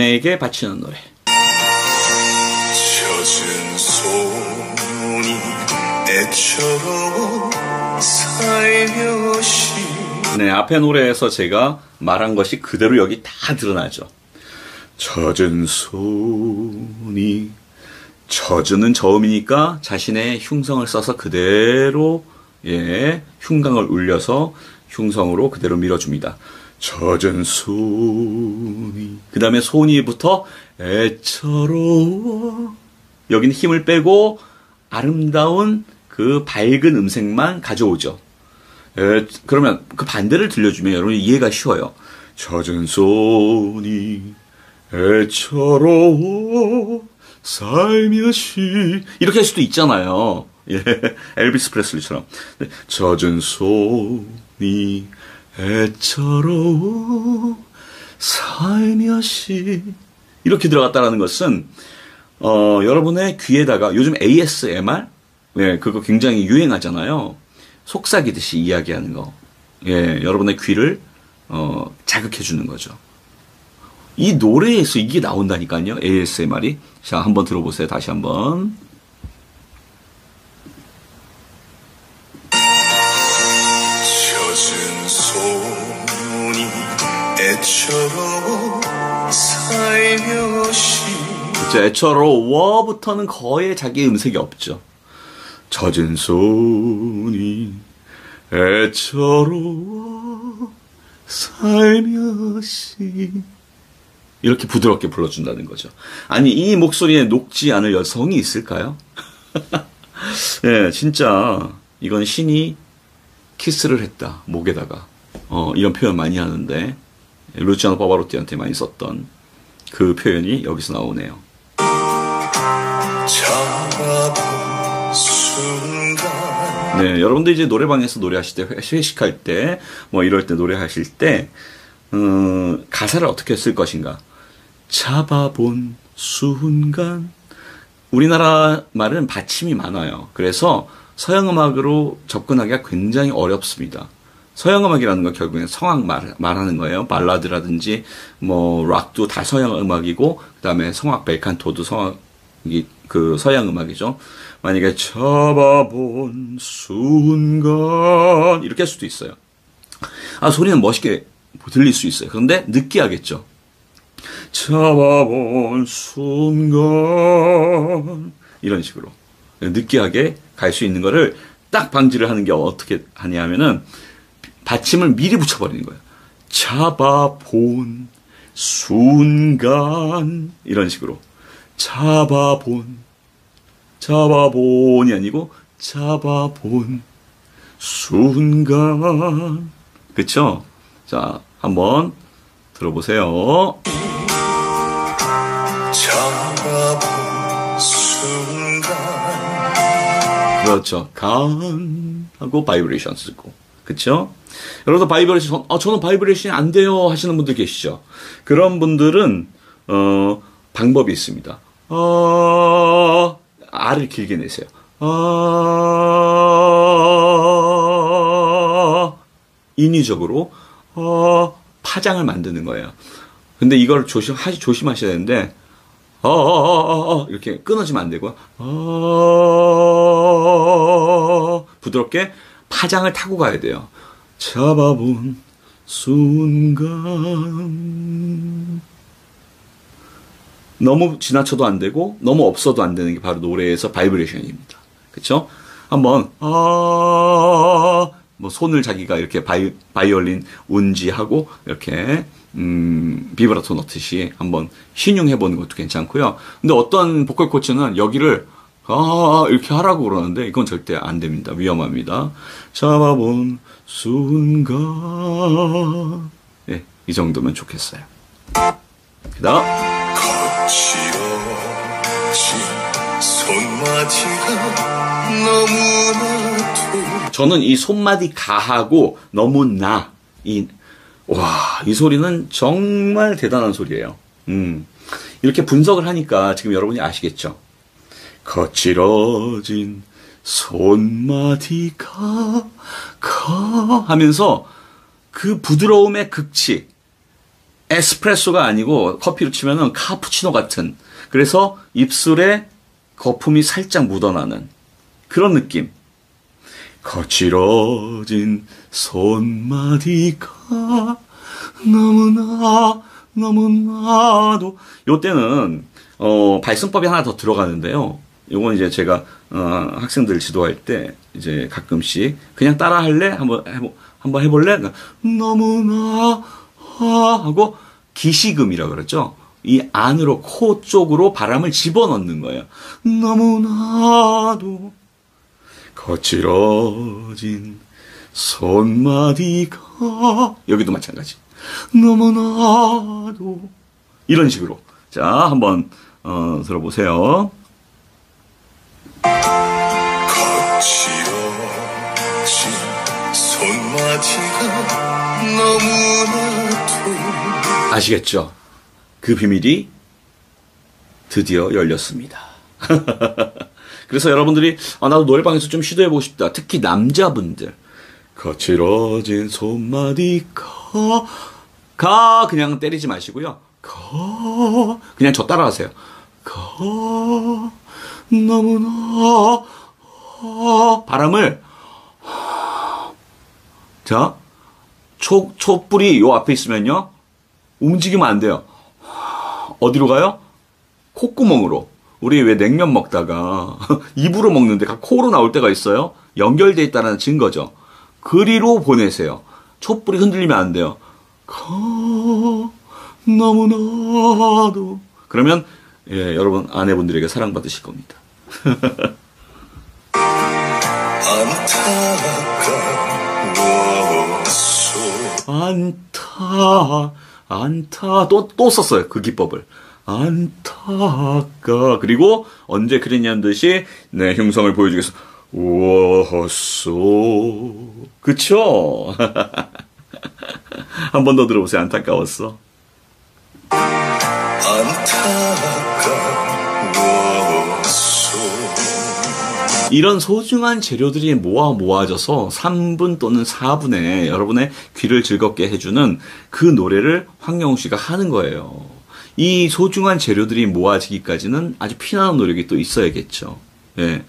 아내에게 바치는 노래. 젖은 손이 애처로워 살며시 네, 앞에 노래에서 제가 말한 것이 그대로 여기 다 드러나죠. 젖은 손이 젖은 저음이니까 자신의 흉성을 써서 그대로 예 흉강을 울려서 흉성으로 그대로 밀어줍니다. 젖은 손이 그 다음에 손이부터 애처로워 여기는 힘을 빼고 아름다운 그 밝은 음색만 가져오죠. 에, 그러면 그 반대를 들려주면 여러분이 이해가 쉬워요. 젖은 손이 애처로워 살며시 이렇게 할 수도 있잖아요. 예, 엘비스 프레슬리처럼 네, 젖은 손이 애처로워 살며시 이렇게 들어갔다라는 것은 어, 여러분의 귀에다가 요즘 ASMR 네, 그거 굉장히 유행하잖아요. 속삭이듯이 이야기하는 거. 예, 여러분의 귀를 어, 자극해 주는 거죠. 이 노래에서 이게 나온다니까요. ASMR이. 자, 한번 들어보세요. 다시 한번. 자, 애처로워부터는 거의 자기 음색이 없죠. 젖은 손이 애처로워 살며시 이렇게 부드럽게 불러준다는 거죠. 아니 이 목소리에 녹지 않을 여성이 있을까요? 예, 진짜 이건 신이 키스를 했다 목에다가 어, 이런 표현 많이 하는데 루치아노 파바로티한테 많이 썼던 그 표현이 여기서 나오네요. 네, 여러분들 이제 노래방에서 노래하실 때, 회- 회식할 때, 뭐 이럴 때 노래하실 때, 어, 가사를 어떻게 쓸 것인가. 잡아본 순간. 우리나라 말은 받침이 많아요. 그래서 서양 음악으로 접근하기가 굉장히 어렵습니다. 서양 음악이라는 건 결국엔 성악 말, 말하는 거예요. 발라드라든지, 뭐, 락도 다 서양 음악이고, 그 다음에 성악 벨칸토도 성악이, 그, 서양 음악이죠. 만약에 잡아본 순간, 이렇게 할 수도 있어요. 아, 소리는 멋있게 들릴 수 있어요. 그런데 느끼하겠죠. 잡아본 순간, 이런 식으로. 느끼하게 갈 수 있는 거를 딱 방지를 하는 게 어떻게 하냐면은, 받침을 미리 붙여버리는 거예요. 잡아본 순간 이런 식으로 잡아본 잡아본이 아니고 잡아본 순간 그쵸? 자 한번 들어보세요. 잡아본 순간 그렇죠. 간 하고 바이브레이션 쓰고. 그쵸? 여러분들 바이브레이션, 어, 저는 바이브레이션이 안 돼요 하시는 분들 계시죠? 그런 분들은, 어, 방법이 있습니다. 어, 아를 길게 내세요. 어, 인위적으로, 어, 파장을 만드는 거예요. 근데 이걸 조심, 하, 조심하셔야 되는데, 어, 어, 어, 어, 어, 이렇게 끊어지면 안 되고요. 어, 부드럽게 파장을 타고 가야 돼요. 잡아본 순간. 너무 지나쳐도 안 되고, 너무 없어도 안 되는 게 바로 노래에서 바이브레이션입니다. 그쵸? 한번, 아, 뭐 손을 자기가 이렇게 바이, 바이올린 운지하고, 이렇게, 음, 비브라토 넣듯이 한번 시늉해 보는 것도 괜찮고요. 근데 어떤 보컬 코치는 여기를, 아, 이렇게 하라고 그러는데, 이건 절대 안 됩니다. 위험합니다. 잡아본 순간. 예, 이 정도면 좋겠어요. 그 다음. 저는 이 손마디 가하고 너무나 이 와, 이 소리는 정말 대단한 소리예요. 음. 이렇게 분석을 하니까 지금 여러분이 아시겠죠? 거칠어진 손마디가 가 하면서 그 부드러움의 극치 에스프레소가 아니고 커피로 치면은 카푸치노 같은 그래서 입술에 거품이 살짝 묻어나는 그런 느낌. 거칠어진 손마디가 너무나 너무나도 요때는 어 발성법이 하나 더 들어가는데요. 요건 이제 제가 어, 학생들 지도할 때 이제 가끔씩 그냥 따라 할래 한번 해보 한번 해볼래 그러니까 너무나 아 하고 기시금이라 그랬죠. 이 안으로 코 쪽으로 바람을 집어넣는 거예요. 너무나도 거칠어진 손마디가 여기도 마찬가지. 너무나도 이런 식으로 자 한번 어, 들어보세요. 거칠어진 손마디가 너무나도 아시겠죠? 그 비밀이 드디어 열렸습니다. 그래서 여러분들이 아, 나도 노래방에서 좀 시도해보고 싶다. 특히 남자분들 거칠어진 손마디 가, 가 그냥 때리지 마시고요. 가 그냥 저 따라하세요. 가 너무나 아, 바람을 자 초, 촛불이 요 앞에 있으면요 움직이면 안 돼요. 어디로 가요? 콧구멍으로. 우리 왜 냉면 먹다가 입으로 먹는데 코로 나올 때가 있어요. 연결돼 있다는 증거죠. 그리로 보내세요. 촛불이 흔들리면 안 돼요. 가 너무나도 그러면 예, 여러분 아내분들에게 사랑받으실 겁니다. 안타, 안타, 또, 또 썼어요. 그 기법을. 안타까. 그리고 언제 그랬냐는 듯이, 네, 흉성을 보여주겠어. 우어소. 그쵸? 한 번 더 들어보세요. 안타까웠어. 안타 이런 소중한 재료들이 모아 모아져서 3분 또는 4분에 여러분의 귀를 즐겁게 해주는 그 노래를 황영우 씨가 하는 거예요. 이 소중한 재료들이 모아지기까지는 아주 피나는 노력이 또 있어야겠죠. 예.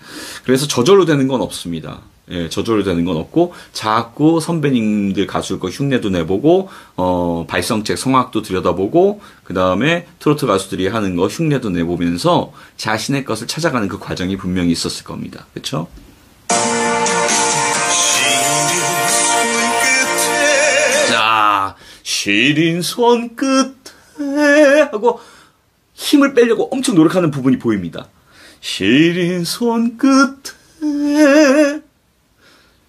그래서 저절로 되는 건 없습니다. 예, 저절로 되는 건 없고 자꾸 선배님들 가수일 거 흉내도 내보고 어, 발성책 성악도 들여다보고 그 다음에 트로트 가수들이 하는 거 흉내도 내보면서 자신의 것을 찾아가는 그 과정이 분명히 있었을 겁니다. 그렇죠? 손끝에 자, 시린 손 끝에 하고 힘을 빼려고 엄청 노력하는 부분이 보입니다. 시린 손 끝에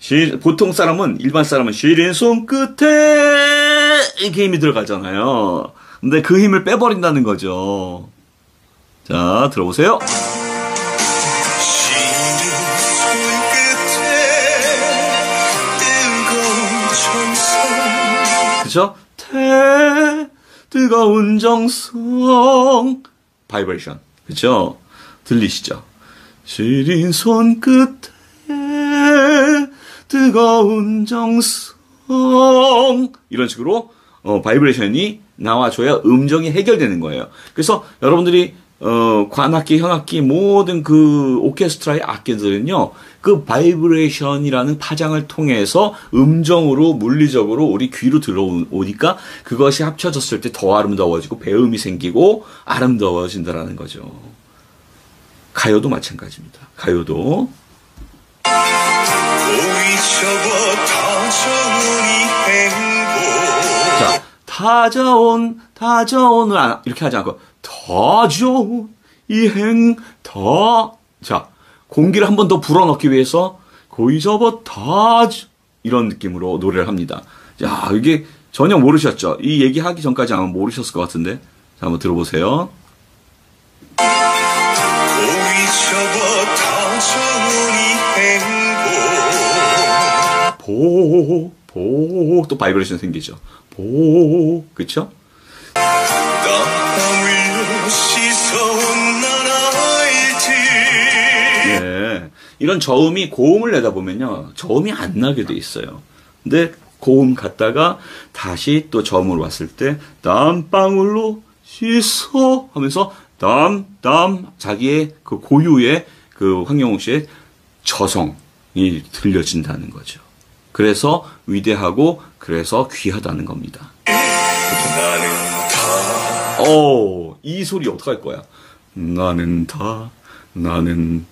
시, 보통 사람은 일반 사람은 시린 손 끝에 이렇게 힘이 들어가잖아요. 근데 그 힘을 빼버린다는 거죠. 자, 들어보세요. 손끝에 그죠? 태, 뜨거운 정성. 바이브레이션. 그죠? 들리시죠? 시린 손끝에 뜨거운 정성. 이런 식으로, 어, 바이브레이션이 나와줘야 음정이 해결되는 거예요. 그래서 여러분들이, 어, 관악기, 현악기, 모든 그 오케스트라의 악기들은요, 그 바이브레이션이라는 파장을 통해서 음정으로 물리적으로 우리 귀로 들어오니까 그것이 합쳐졌을 때 더 아름다워지고 배음이 생기고 아름다워진다라는 거죠. 가요도 마찬가지입니다. 가요도 자 다져온 다져온을 안- 이렇게 하지 않고 더 좋은 이행 더자 공기를 한 번 더 불어넣기 위해서 고이 접어 다 저- 이런 느낌으로 노래를 합니다. 야 이게 전혀 모르셨죠? 이 얘기하기 전까지 아마 모르셨을 것 같은데 자 한번 들어보세요. 보, 보, 또 바이브레이션 생기죠. 보, 그쵸? 땀 나라일지 예. 이런 저음이 고음을 내다 보면요. 저음이 안 나게 돼 있어요. 근데 고음 갔다가 다시 또 저음으로 왔을 때 땀방울로 씻어 하면서 땀 땀 자기의 그 고유의 그 황영웅 씨의 저성이 들려진다는 거죠. 그래서 위대하고 그래서 귀하다는 겁니다. 나는 다 어, 이 소리 어떡할 거야? 나는 다, 나는.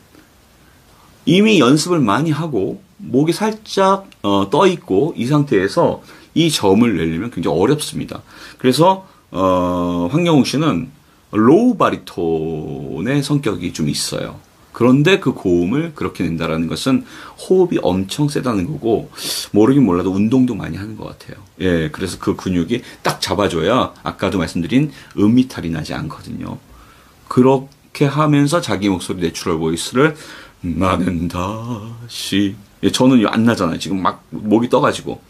이미 연습을 많이 하고, 목이 살짝, 어, 떠 있고, 이 상태에서 이 점을 내려면 굉장히 어렵습니다. 그래서, 어, 황영웅 씨는 low 바리톤의 성격이 좀 있어요. 그런데 그 고음을 그렇게 낸다라는 것은 호흡이 엄청 세다는 거고 모르긴 몰라도 운동도 많이 하는 것 같아요. 예, 그래서 그 근육이 딱 잡아줘야 아까도 말씀드린 음이탈이 나지 않거든요. 그렇게 하면서 자기 목소리 natural voice를 나는 다시 예, 저는 안 나잖아요. 지금 막 목이 떠가지고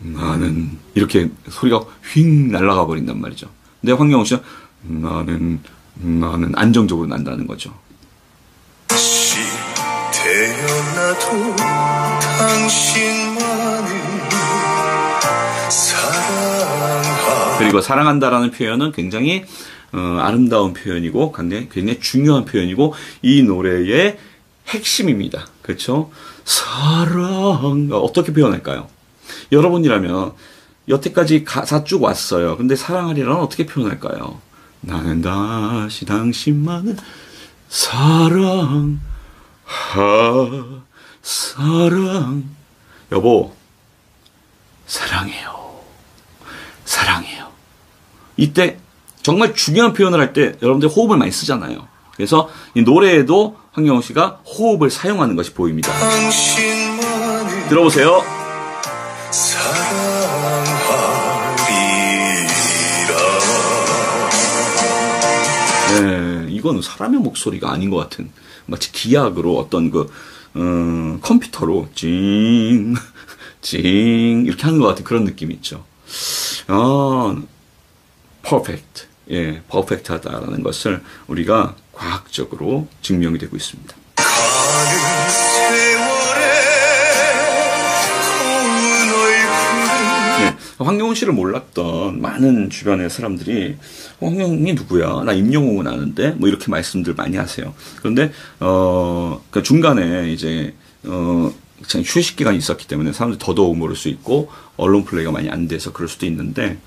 나는 이렇게 소리가 휙 날아가 버린단 말이죠. 근데 황영호 씨는 나는 나는 안정적으로 난다는 거죠. 태어나도 당신만을 사랑하 그리고 사랑한다라는 표현은 굉장히 어, 아름다운 표현이고 굉장히, 굉장히 중요한 표현이고 이 노래의 핵심입니다. 그렇죠? 사랑 어떻게 표현할까요? 여러분이라면 여태까지 가사 쭉 왔어요. 근데 사랑하리라는 어떻게 표현할까요? 나는 다시 당신만을 사랑 하 사랑 여보 사랑해요. 사랑해요. 이때 정말 중요한 표현을 할 때 여러분들 호흡을 많이 쓰잖아요. 그래서 이 노래에도 황영호 씨가 호흡을 사용하는 것이 보입니다. 들어보세요. 네, 이거는 사람의 목소리가 아닌 것 같은 마치 기악으로 어떤 그 음, 컴퓨터로 찡, 찡 이렇게 하는 것 같은 그런 느낌이 있죠. 아, 퍼펙트. 예, 퍼펙트하다라는 것을 우리가 과학적으로 증명이 되고 있습니다. 황영훈 씨를 몰랐던 많은 주변의 사람들이 어, 황영훈이 누구야? 나 임영웅은 아는데 뭐 이렇게 말씀들 많이 하세요. 그런데 어, 그 중간에 이제 어, 참 휴식 기간이 있었기 때문에 사람들이 더더욱 모를 수 있고 언론 플레이가 많이 안 돼서 그럴 수도 있는데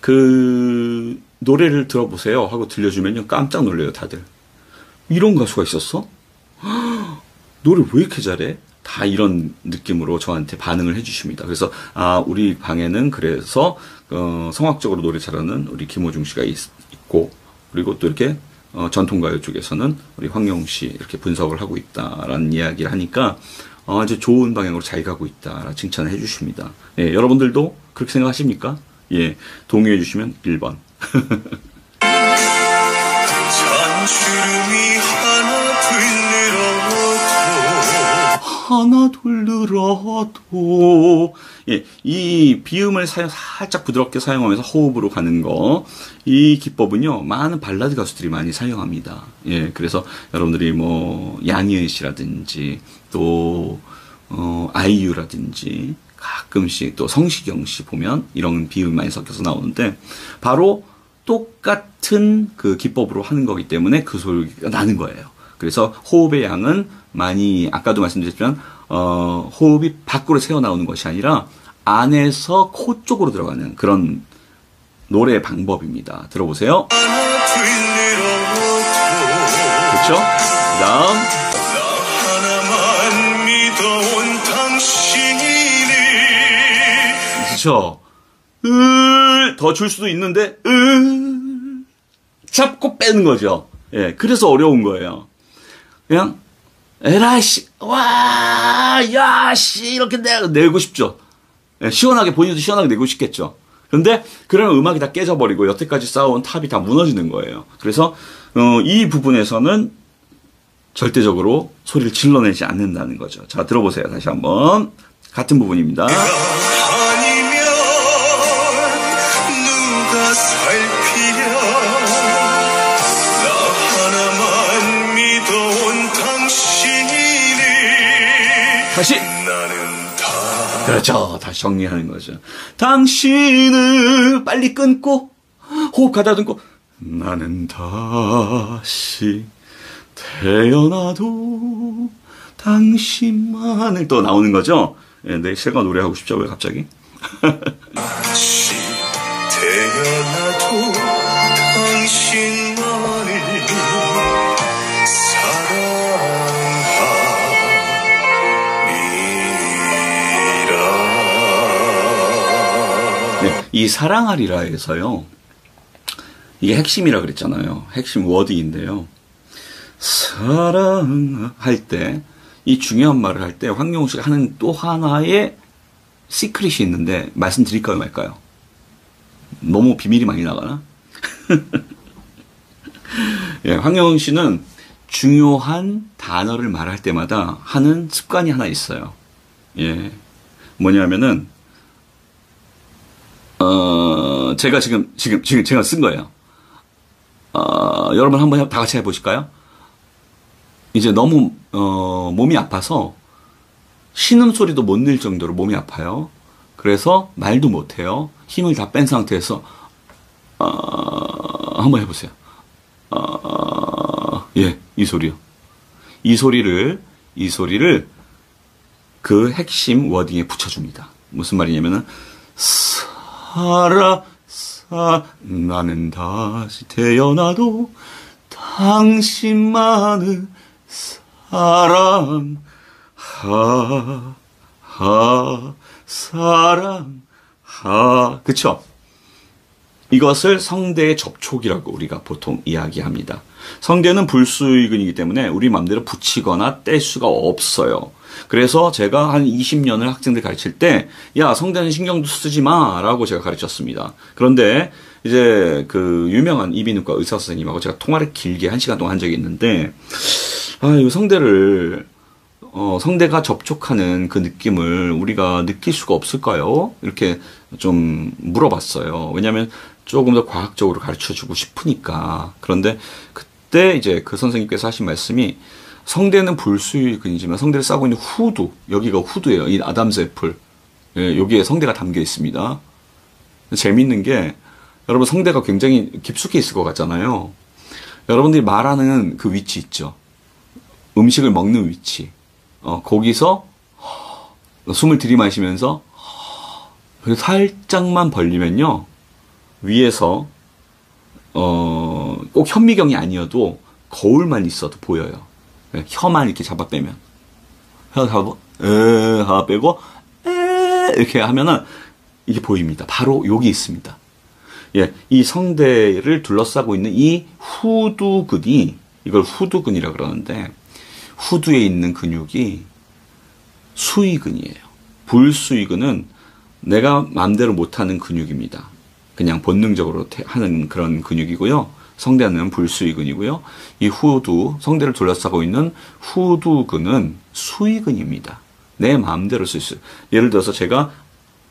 그 노래를 들어보세요 하고 들려주면요 깜짝 놀래요 다들 이런 가수가 있었어? 노래 왜 이렇게 잘해? 다 이런 느낌으로 저한테 반응을 해주십니다. 그래서 아 우리 방에는 그래서 어, 성악적으로 노래 잘하는 우리 김호중 씨가 있, 고 그리고 또 이렇게 어, 전통가요 쪽에서는 우리 황영웅 씨 이렇게 분석을 하고 있다라는 이야기를 하니까 어, 아주 좋은 방향으로 잘 가고 있다 칭찬을 해주십니다. 예, 여러분들도 그렇게 생각하십니까? 예, 동의해 주시면 1번. 하나 늘어도 예, 이 비음을 사용 살짝 부드럽게 사용하면서 호흡으로 가는 거 이 기법은요 많은 발라드 가수들이 많이 사용합니다. 예, 그래서 여러분들이 뭐 양희은 씨라든지 또 어, 아이유라든지 가끔씩 또 성시경 씨 보면 이런 비음이 많이 섞여서 나오는데 바로 똑같은 그 기법으로 하는 거기 때문에 그 소리가 나는 거예요. 그래서 호흡의 양은 많이 아까도 말씀드렸지만 어, 호흡이 밖으로 새어 나오는 것이 아니라 안에서 코 쪽으로 들어가는 그런 노래 방법입니다. 들어보세요. 그렇죠? 당신을 그렇죠. 더줄 수도 있는데 으 잡고 빼는 거죠. 예, 그래서 어려운 거예요. 그냥 에라이씨 와야씨 이렇게 내, 내고 싶죠. 예, 시원하게 본인도 시원하게 내고 싶겠죠. 그런데 그러면 음악이 다 깨져버리고 여태까지 쌓아온 탑이 다 무너지는 거예요. 그래서 어, 이 부분에서는 절대적으로 소리를 질러내지 않는다는 거죠. 자 들어보세요. 다시 한번 같은 부분입니다. 다시 그렇죠. 다시 정리하는 거죠. 당신을 빨리 끊고 호흡 가다듬고 나는 다시 태어나도 당신만을 또 나오는 거죠. 예, 내 제가 노래하고 싶죠. 왜 갑자기? 다시 태어나도 당신만을 사랑 이 사랑하리라에서요. 이게 핵심이라 그랬잖아요. 핵심 word인데요. 사랑할 때, 이 중요한 말을 할 때 황영우 씨가 하는 또 하나의 secret이 있는데 말씀드릴까요 말까요? 너무 비밀이 많이 나가나? 예, 황영우 씨는 중요한 단어를 말할 때마다 하는 습관이 하나 있어요. 예. 뭐냐면은 어, 제가 지금, 지금, 지금 제가 쓴 거예요. 어, 여러분 한번 다 같이 해보실까요? 이제 너무, 어, 몸이 아파서 신음소리도 못 낼 정도로 몸이 아파요. 그래서 말도 못해요. 힘을 다 뺀 상태에서, 어, 한번 해보세요. 어, 예, 이 소리요. 이 소리를, 이 소리를 그 핵심 워딩에 붙여줍니다. 무슨 말이냐면은, 사, 나는 다시 태어나도 당신만을 사랑 하, 하, 사랑 하. 그쵸? 이것을 성대의 접촉이라고 우리가 보통 이야기합니다. 성대는 불수의근이기 때문에 우리 마음대로 붙이거나 뗄 수가 없어요. 그래서 제가 한 20년을 학생들 가르칠 때, 야, 성대는 신경도 쓰지 마, 라고 제가 가르쳤습니다. 그런데, 이제 그 유명한 이비인후과 의사 선생님하고 제가 통화를 길게 한 시간 동안 한 적이 있는데, 아, 이 성대를, 어, 성대가 접촉하는 그 느낌을 우리가 느낄 수가 없을까요? 이렇게 좀 물어봤어요. 왜냐면 조금 더 과학적으로 가르쳐 주고 싶으니까. 그런데 그때 이제 그 선생님께서 하신 말씀이 성대는 불수의근이지만 성대를 싸고 있는 후두, 여기가 후두예요. 이 아담스 애플. 예, 여기에 성대가 담겨 있습니다. 재밌는 게 여러분 성대가 굉장히 깊숙이 있을 것 같잖아요. 여러분들이 말하는 그 위치 있죠. 음식을 먹는 위치. 어, 거기서 숨을 들이마시면서 살짝만 벌리면요. 위에서 어, 꼭 현미경이 아니어도 거울만 있어도 보여요. 네, 혀만 이렇게 잡아 빼면 혀 잡아 에 하나 빼고 에 이렇게 하면은 이게 보입니다. 바로 여기 있습니다. 예, 이 성대를 둘러싸고 있는 이 후두근이 이걸 후두근이라 그러는데 후두에 있는 근육이 수의근이에요. 불수의근은 내가 마음대로 못하는 근육입니다. 그냥 본능적으로 하는 그런 근육이고요. 성대는 불수의근이고요. 이 후두, 성대를 둘러싸고 있는 후두근은 수의근입니다. 내 마음대로 쓸 수. 예를 들어서 제가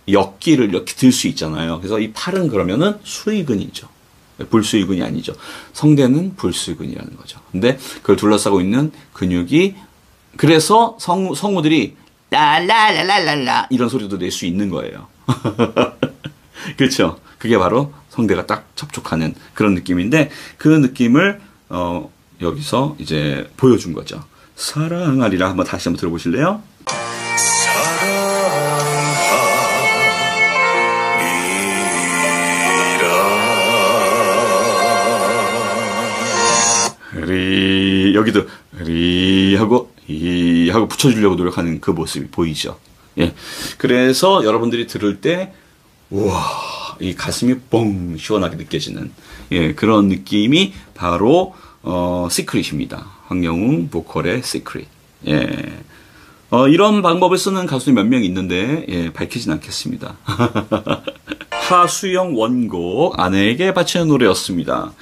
역기를 이렇게 들 수 있잖아요. 그래서 이 팔은 그러면은 수의근이죠. 불수의근이 아니죠. 성대는 불수의근이라는 거죠. 근데 그걸 둘러싸고 있는 근육이 그래서 성, 성우들이 라라라라라라 이런 소리도 낼 수 있는 거예요. 그렇죠. 그게 바로 성대가 딱 접촉하는 그런 느낌인데 그 느낌을 어, 여기서 이제 보여준 거죠. 사랑하리라 한번 다시 한번 들어보실래요? 리 여기도 리 하고 이 하고 붙여주려고 노력하는 그 모습이 보이죠. 예. 그래서 여러분들이 들을 때 우와 이 가슴이 뻥 시원하게 느껴지는 예 그런 느낌이 바로 어 시크릿입니다. 황영웅 보컬의 시크릿. 예. 어, 이런 방법을 쓰는 가수들이 몇명 있는데 예, 밝히진 않겠습니다. 하수영 원곡 아내에게 바치는 노래였습니다.